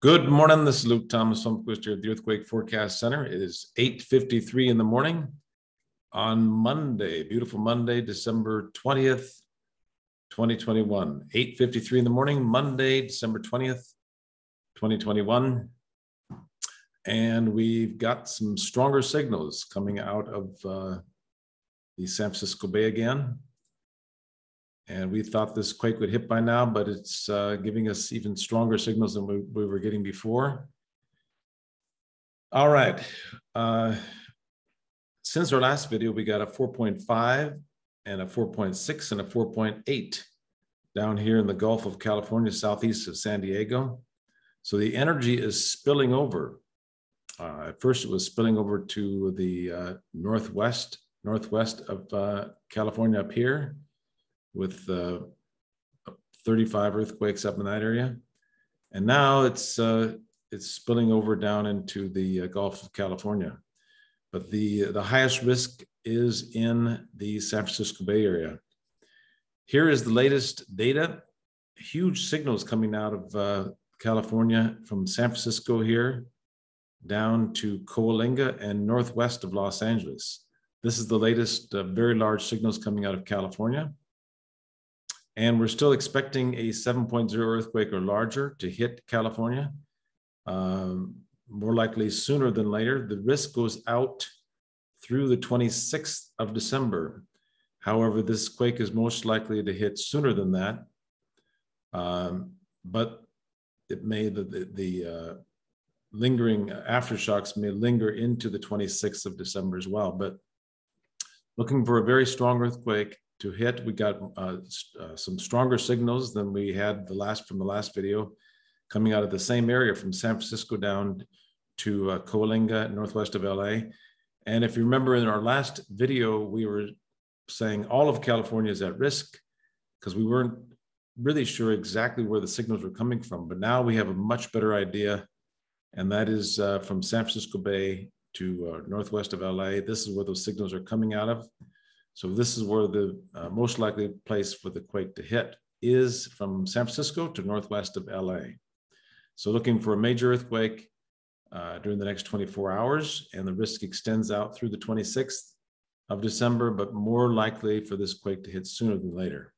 Good morning. This is Luke Thomas Holmquist here at the Earthquake Forecast Center. It is 8.53 in the morning on Monday, beautiful Monday, December 20th, 2021. 8.53 in the morning, Monday, December 20th, 2021. And we've got some stronger signals coming out of uh, the San Francisco Bay again. And we thought this quake would hit by now, but it's uh, giving us even stronger signals than we, we were getting before. All right. Uh, since our last video, we got a 4.5 and a 4.6 and a 4.8 down here in the Gulf of California, southeast of San Diego. So the energy is spilling over. Uh, at first, it was spilling over to the uh, northwest, northwest of uh, California up here with uh, 35 earthquakes up in that area. And now it's, uh, it's spilling over down into the uh, Gulf of California. But the, the highest risk is in the San Francisco Bay Area. Here is the latest data. Huge signals coming out of uh, California from San Francisco here down to Coalinga and northwest of Los Angeles. This is the latest uh, very large signals coming out of California. And we're still expecting a 7.0 earthquake or larger to hit California, um, more likely sooner than later. The risk goes out through the 26th of December. However, this quake is most likely to hit sooner than that. Um, but it may, the, the, the uh, lingering aftershocks may linger into the 26th of December as well. But looking for a very strong earthquake to hit. We got uh, uh, some stronger signals than we had the last from the last video coming out of the same area from San Francisco down to uh, Coalinga, northwest of LA. And if you remember in our last video, we were saying all of California is at risk because we weren't really sure exactly where the signals were coming from. But now we have a much better idea. And that is uh, from San Francisco Bay to uh, northwest of LA. This is where those signals are coming out of. So this is where the uh, most likely place for the quake to hit is from San Francisco to northwest of LA. So looking for a major earthquake uh, during the next 24 hours, and the risk extends out through the 26th of December, but more likely for this quake to hit sooner than later.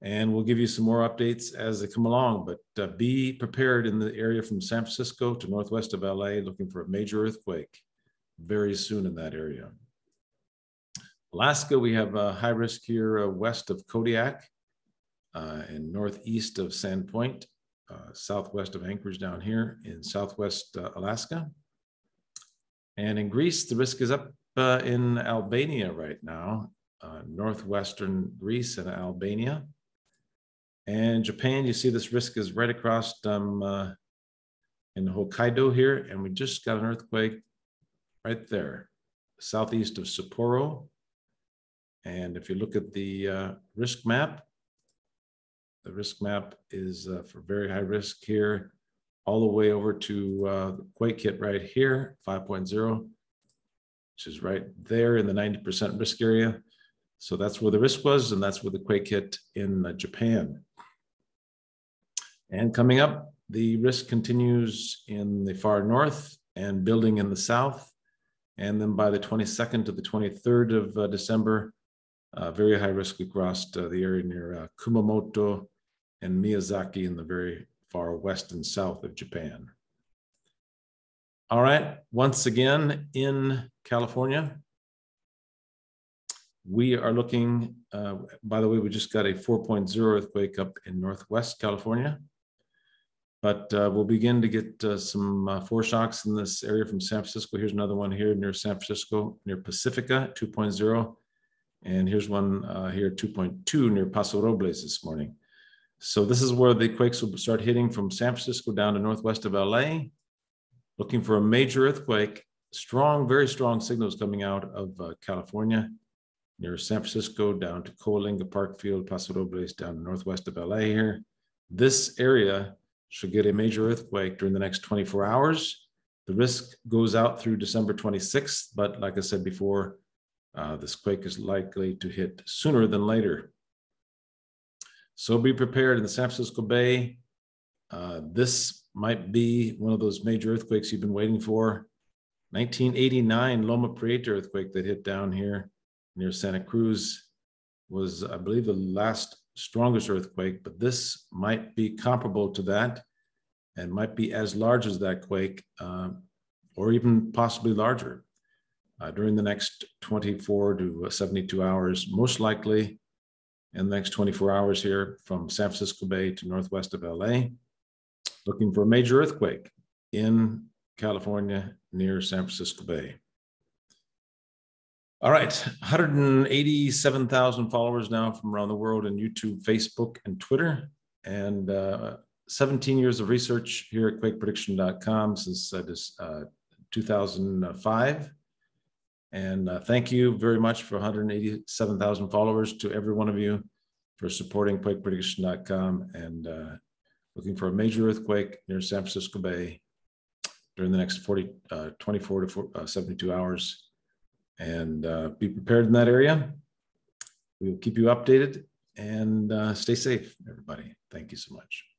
And we'll give you some more updates as they come along, but uh, be prepared in the area from San Francisco to northwest of LA, looking for a major earthquake very soon in that area. Alaska, we have a high risk here uh, west of Kodiak uh, and northeast of Sandpoint, uh, southwest of Anchorage down here in southwest uh, Alaska. And in Greece, the risk is up uh, in Albania right now, uh, northwestern Greece and Albania. And Japan, you see this risk is right across um, in Hokkaido here, and we just got an earthquake right there, southeast of Sapporo and if you look at the uh, risk map, the risk map is uh, for very high risk here, all the way over to uh, the quake hit right here, 5.0, which is right there in the 90% risk area. So that's where the risk was, and that's where the quake hit in uh, Japan. And coming up, the risk continues in the far north and building in the south. And then by the 22nd to the 23rd of uh, December, very high risk across uh, the area near uh, Kumamoto and Miyazaki in the very far west and south of Japan. All right, once again in California, we are looking, uh, by the way, we just got a 4.0 earthquake up in Northwest California. But uh, we'll begin to get uh, some uh, foreshocks in this area from San Francisco. Here's another one here near San Francisco, near Pacifica, 2.0. And here's one uh, here, 2.2 near Paso Robles this morning. So this is where the quakes will start hitting from San Francisco down to northwest of LA, looking for a major earthquake. Strong, very strong signals coming out of uh, California near San Francisco down to Coalinga, Parkfield, Paso Robles down northwest of LA here. This area should get a major earthquake during the next 24 hours. The risk goes out through December 26th, but like I said before, uh, this quake is likely to hit sooner than later. So be prepared in the San Francisco Bay. Uh, this might be one of those major earthquakes you've been waiting for. 1989 Loma Prieta earthquake that hit down here near Santa Cruz was, I believe, the last strongest earthquake, but this might be comparable to that and might be as large as that quake uh, or even possibly larger uh, during the next 24 to 72 hours, most likely in the next 24 hours here from San Francisco Bay to northwest of LA, looking for a major earthquake in California near San Francisco Bay. All right, 187,000 followers now from around the world in YouTube, Facebook, and Twitter, and uh, 17 years of research here at quakeprediction.com since uh, uh, 2005. And uh, thank you very much for 187,000 followers to every one of you for supporting quakeprediction.com and uh, looking for a major earthquake near San Francisco Bay during the next 40, uh, 24 to 4, uh, 72 hours and uh, be prepared in that area. We will keep you updated and uh, stay safe, everybody. Thank you so much.